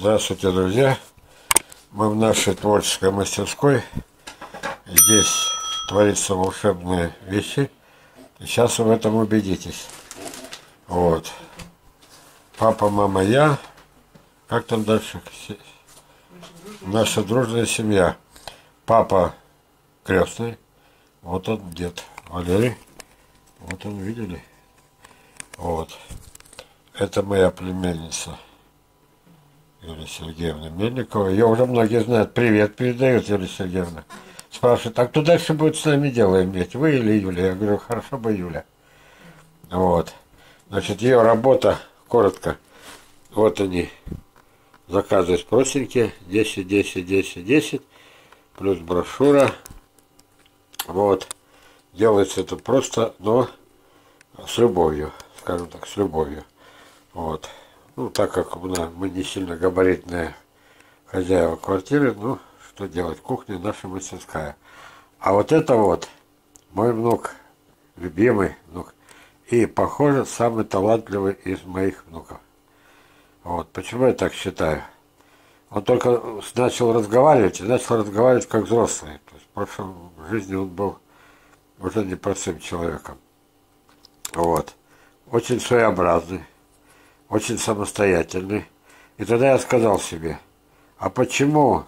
Здравствуйте, друзья! Мы в нашей творческой мастерской. Здесь творятся волшебные вещи. И сейчас вы в этом убедитесь. Вот. Папа, мама, я. Как там дальше? Наша дружная семья. Папа крестный. Вот он, дед Валерий. Вот он, видели? Вот. Это моя племянница. Юлия Сергеевна Мельникова. Ее уже многие знают. Привет передают, Юлия Сергеевна. Спрашивают, а кто дальше будет с нами дело иметь? Вы или Юля? Я говорю, хорошо бы Юля. Вот. Значит, ее работа, коротко, вот они, заказы простенькие, 10, 10, 10, 10, плюс брошюра. Вот. Делается это просто, но с любовью, скажем так, с любовью. Вот. Ну, так как мы не сильно габаритные хозяева квартиры, ну, что делать, кухня наша мастерская. А вот это вот мой внук, любимый внук, и, похоже, самый талантливый из моих внуков. Вот, почему я так считаю? Он только начал разговаривать, и начал разговаривать как взрослый. То есть в прошлом жизни он был уже непростым человеком. Вот. Очень своеобразный очень самостоятельный. И тогда я сказал себе, а почему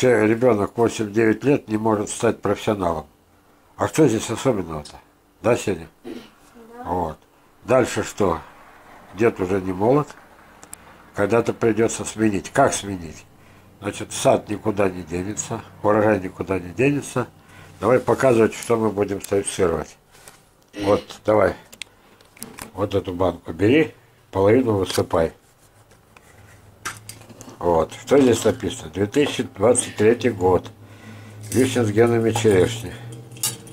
ребенок 8-9 лет не может стать профессионалом? А что здесь особенного-то? Да, Сеня? Да. Вот. Дальше что? Дед уже не молод. Когда-то придется сменить. Как сменить? Значит, сад никуда не денется, урожай никуда не денется. Давай показывать, что мы будем сырвать. Вот, давай. Вот эту банку бери, половину высыпай. Вот. Что здесь написано? 2023 год. Вишня с генами черешни.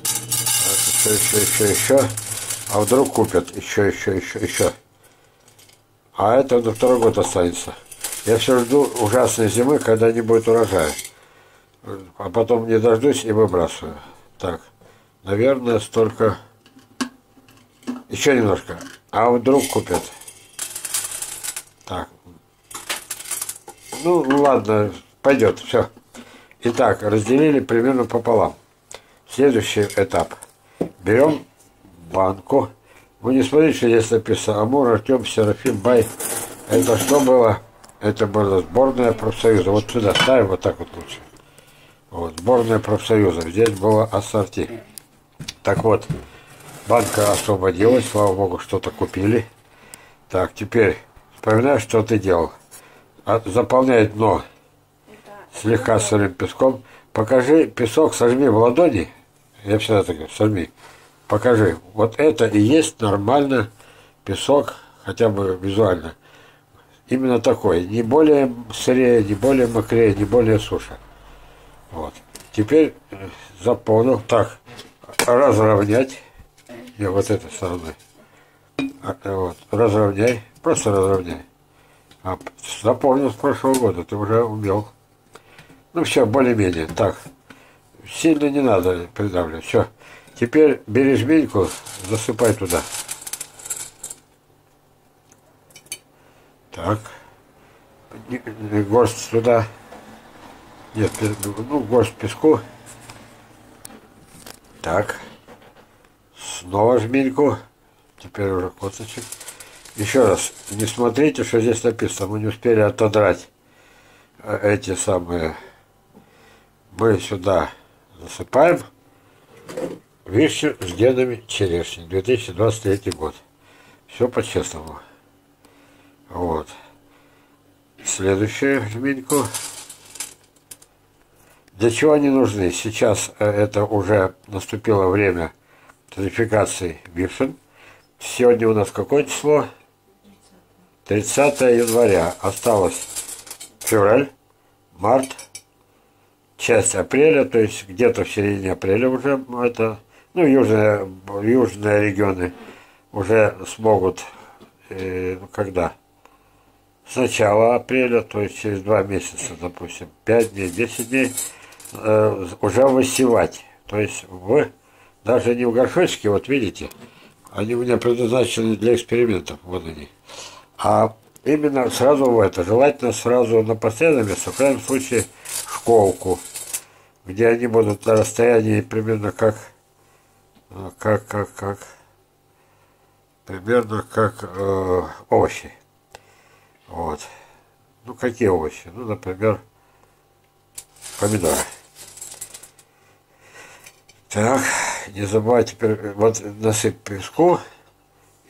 еще, еще, еще, еще. А вдруг купят еще, еще, еще, еще. А это до второй год останется. Я все жду ужасной зимы, когда не будет урожая. А потом не дождусь и выбрасываю. Так, наверное, столько... Еще немножко. А вдруг купят. Так. Ну, ладно, пойдет, все. Итак, разделили примерно пополам. Следующий этап. Берем банку. Вы не смотрите, что здесь написано Амур, Артем, Серафим, Бай. Это что было? Это была сборная профсоюза. Вот сюда ставим, вот так вот лучше. Вот, сборная профсоюза. Здесь было ассорти. Так вот, Банка освободилась, слава богу, что-то купили. Так, теперь вспоминаю, что ты делал. А, заполняй дно слегка сырым песком. Покажи песок, сожми в ладони. Я всегда так говорю, сожми. Покажи. Вот это и есть нормально песок, хотя бы визуально. Именно такой. Не более сырее, не более мокрее, не более суше. Вот. Теперь э, заполнил. Так, разровнять. И вот этой стороной. А, э, вот, разровняй, просто разровняй. А, запомнил с прошлого года, ты уже умел. Ну все, более-менее. Так, сильно не надо придавливать. Все. Теперь бери жменьку, засыпай туда. Так. Горсть туда. Нет, ну, горсть песку. Так. Снова жмельку. Теперь уже косточек. Еще раз, не смотрите, что здесь написано. Мы не успели отодрать э, эти самые. Мы сюда засыпаем вещи с дедами черешни. 2023 год. Все по-честному. Вот. Следующую жменьку. Для чего они нужны? Сейчас э, это уже наступило время тарификации вишен. Сегодня у нас какое число? 30 января. Осталось февраль, март, часть апреля, то есть где-то в середине апреля уже это, ну, южные, южные регионы уже смогут, э, когда? С начала апреля, то есть через два месяца, допустим, 5 дней, 10 дней, э, уже высевать. То есть в даже не в горшочке, вот видите, они у меня предназначены для экспериментов, вот они. А именно сразу в это, желательно сразу на место, в крайнем случае школку, где они будут на расстоянии примерно как, как, как, как, примерно как э, овощи. Вот. Ну, какие овощи? Ну, например, помидоры. Так, не забывайте вот насыпь песку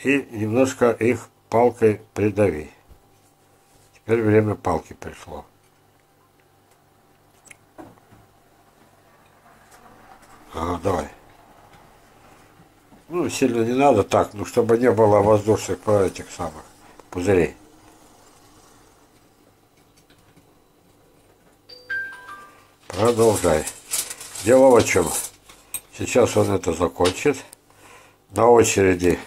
и немножко их палкой придави. Теперь время палки пришло. Ага, давай. Ну, сильно не надо так, ну, чтобы не было воздушных этих самых пузырей. Продолжай. Дело в чем. Сейчас он это закончит. На очереди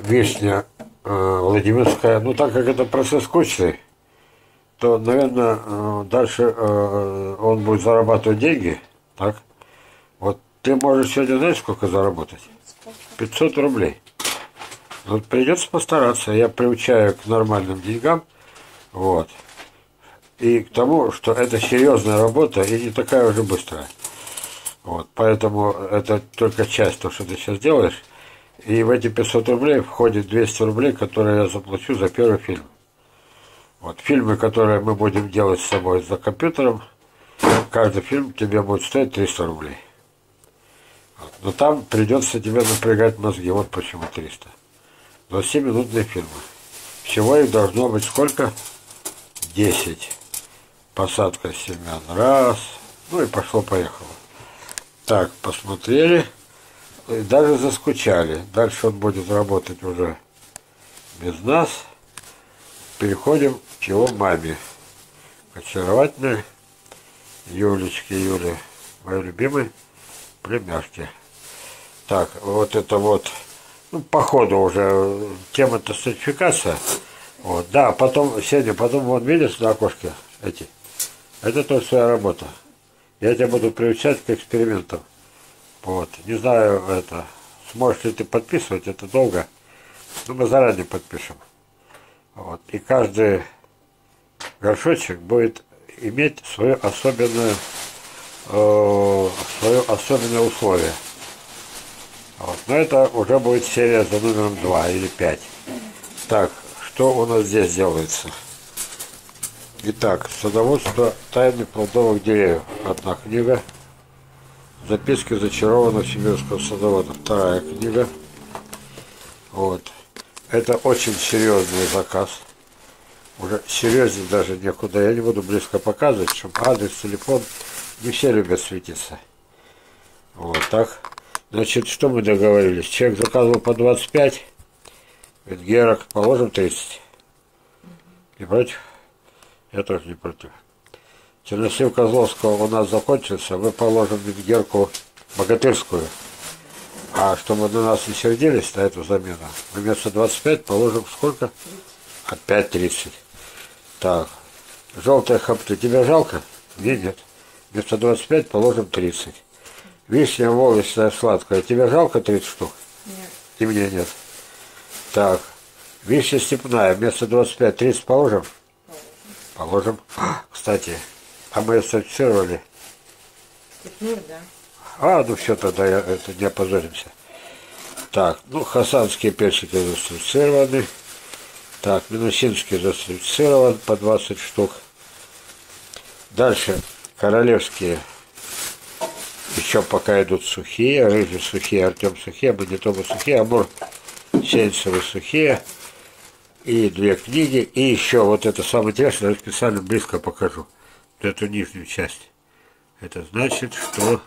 вишня э, Владимирская. Ну, так как это процесс скучный, то, наверное, э, дальше э, он будет зарабатывать деньги. Так? Вот ты можешь сегодня, знаешь, сколько заработать? 500 рублей. Вот придется постараться. Я приучаю к нормальным деньгам. Вот. И к тому, что это серьезная работа и не такая уже быстрая. Вот, поэтому это только часть того, что ты сейчас делаешь. И в эти 500 рублей входит 200 рублей, которые я заплачу за первый фильм. Вот, фильмы, которые мы будем делать с собой за компьютером, каждый фильм тебе будет стоить 300 рублей. Вот, но там придется тебе напрягать мозги, вот почему 300. 20-минутные фильмы. Всего их должно быть сколько? 10. Посадка семян. Раз. Ну и пошло-поехало. Так, посмотрели. И даже заскучали. Дальше он будет работать уже без нас. Переходим к его маме. Очаровательной Юлечке Юле, моей любимой племяшке. Так, вот это вот, ну, по ходу уже тема-то сертификация. Вот, да, потом, Сеня, потом, вот видишь на окошке эти, это тоже своя работа. Я тебя буду приучать к экспериментам. Вот. Не знаю, это, сможешь ли ты подписывать, это долго. Но мы заранее подпишем. Вот. И каждый горшочек будет иметь свое особенное, э, свое особенное условие. Вот. Но это уже будет серия за номером 2 или 5. Так, что у нас здесь делается? Итак, садоводство тайны плодовых деревьев. Одна книга. Записки зачарованных сибирского садовода. Вторая книга. Вот. Это очень серьезный заказ. Уже серьезнее даже некуда. Я не буду близко показывать, чтобы адрес, телефон. Не все любят светиться. Вот так. Значит, что мы договорились? Человек заказывал по 25. Ведь Герок положим 30. Не против? Я тоже не против. Черносив Козловского у нас закончился, мы положим Герку богатырскую. А чтобы на нас не сердились на эту замену, вместо 25 положим сколько? Опять 30. Так, желтая хапта, тебя жалко? Мне нет. Вместо 25 положим 30. Вишня волосная сладкая, тебе жалко 30 штук? Нет. И мне нет. Так, вишня степная, вместо 25 30 положим? Положим. Кстати, а мы сертифицировали. Степнур, да. А, ну все, тогда я, это не опозоримся. Так, ну, хасанские персики засертифицированы. Так, минусинский засертифицирован по 20 штук. Дальше королевские еще пока идут сухие, рыжие сухие, Артем сухие, Бонитома сухие, Амур Сенцевы сухие и две книги, и еще вот это самое интересное, я специально близко покажу, вот эту нижнюю часть. Это значит, что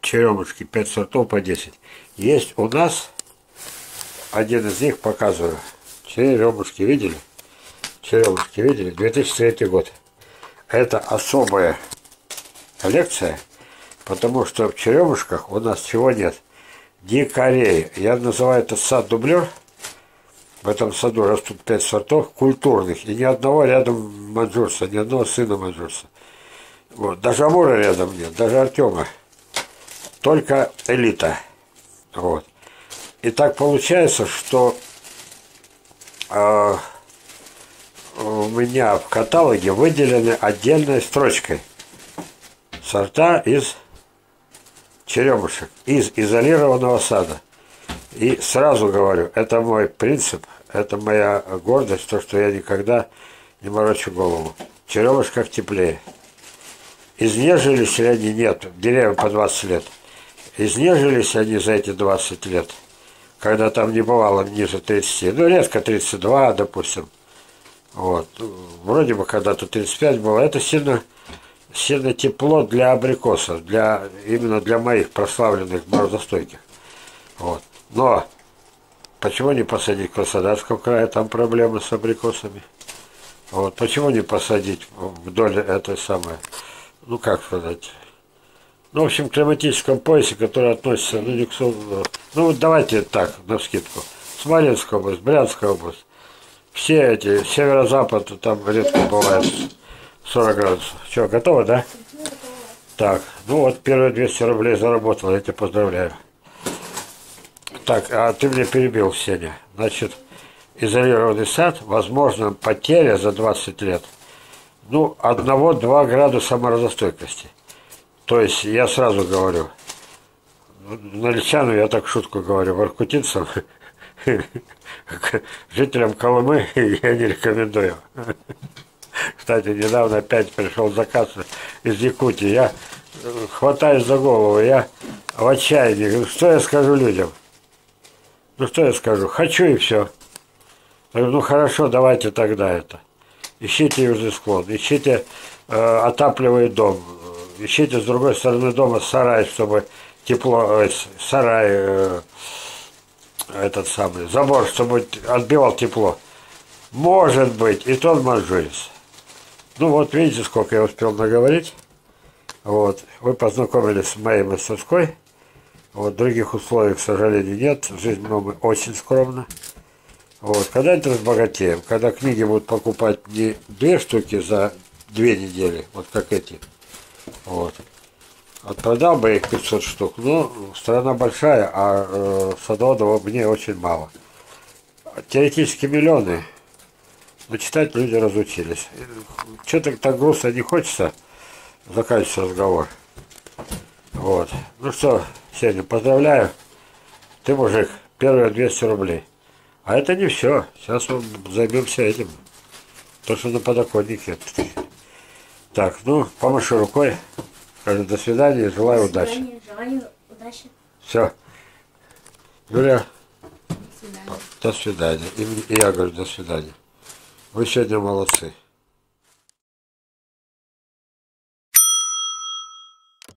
черемушки 5 сортов по 10. Есть у нас, один из них показываю, черемушки, видели? Черемушки, видели? 2003 год. Это особая коллекция, потому что в черемушках у нас чего нет? Дикарей. Я называю это сад-дублер – в этом саду растут пять сортов культурных, и ни одного рядом манжурса, ни одного сына манжурса. Вот. Даже Амура рядом нет, даже Артема. Только элита. Вот. И так получается, что а, у меня в каталоге выделены отдельной строчкой сорта из черемушек, из изолированного сада. И сразу говорю, это мой принцип, это моя гордость, то, что я никогда не морочу голову. В черемушках теплее. Изнежились ли они? Нет. Деревья по 20 лет. Изнежились они за эти 20 лет, когда там не бывало ниже 30. Ну, редко 32, допустим. Вот. Вроде бы когда-то 35 было. Это сильно, сильно тепло для абрикосов, для, именно для моих прославленных морозостойких. Вот. Но почему не посадить в Краснодарском крае, там проблемы с абрикосами. Вот. Почему не посадить вдоль этой самой, ну как сказать, ну, в общем, климатическом поясе, который относится, ну, не к ну, давайте так, на скидку. Смоленская область, Брянская область, все эти, северо-запад, там редко бывает 40 градусов. Что, готово, да? Так, ну вот первые 200 рублей заработал, я тебя поздравляю. Так, а ты мне перебил, Сеня. Значит, изолированный сад, возможно, потеря за 20 лет, ну, 1-2 градуса морозостойкости. То есть, я сразу говорю, на Личану я так шутку говорю, воркутинцам, жителям Колымы я не рекомендую. Кстати, недавно опять пришел заказ из Якутии. Я хватаюсь за голову, я в отчаянии. Что я скажу людям? Ну что я скажу? Хочу и все. Говорю, ну хорошо, давайте тогда это. Ищите южный склон, ищите э, отапливает дом, ищите с другой стороны дома сарай, чтобы тепло, э, сарай, э, этот самый, забор, чтобы отбивал тепло. Может быть, и тот Манжурис. Ну вот, видите, сколько я успел наговорить. Вот, вы познакомились с моей мастерской. Вот, других условий, к сожалению, нет. Жизнь много очень скромна. Вот, когда-нибудь разбогатеем. Когда книги будут покупать не две штуки за две недели, вот как эти, вот. Отпродал бы их 500 штук, но страна большая, а э, садоводов мне очень мало. Теоретически миллионы, но читать люди разучились. Что-то так грустно не хочется заканчивать разговор. Вот. Ну что, Сеня, поздравляю. Ты мужик, первые 200 рублей. А это не все. Сейчас мы займемся этим. То, что на подоконнике. Так, ну, помаши рукой. Скажи до свидания, желаю до удачи. Свидания, желаю удачи. Все. Юля, До свидания. до свидания. И, и я говорю, до свидания. Вы сегодня молодцы.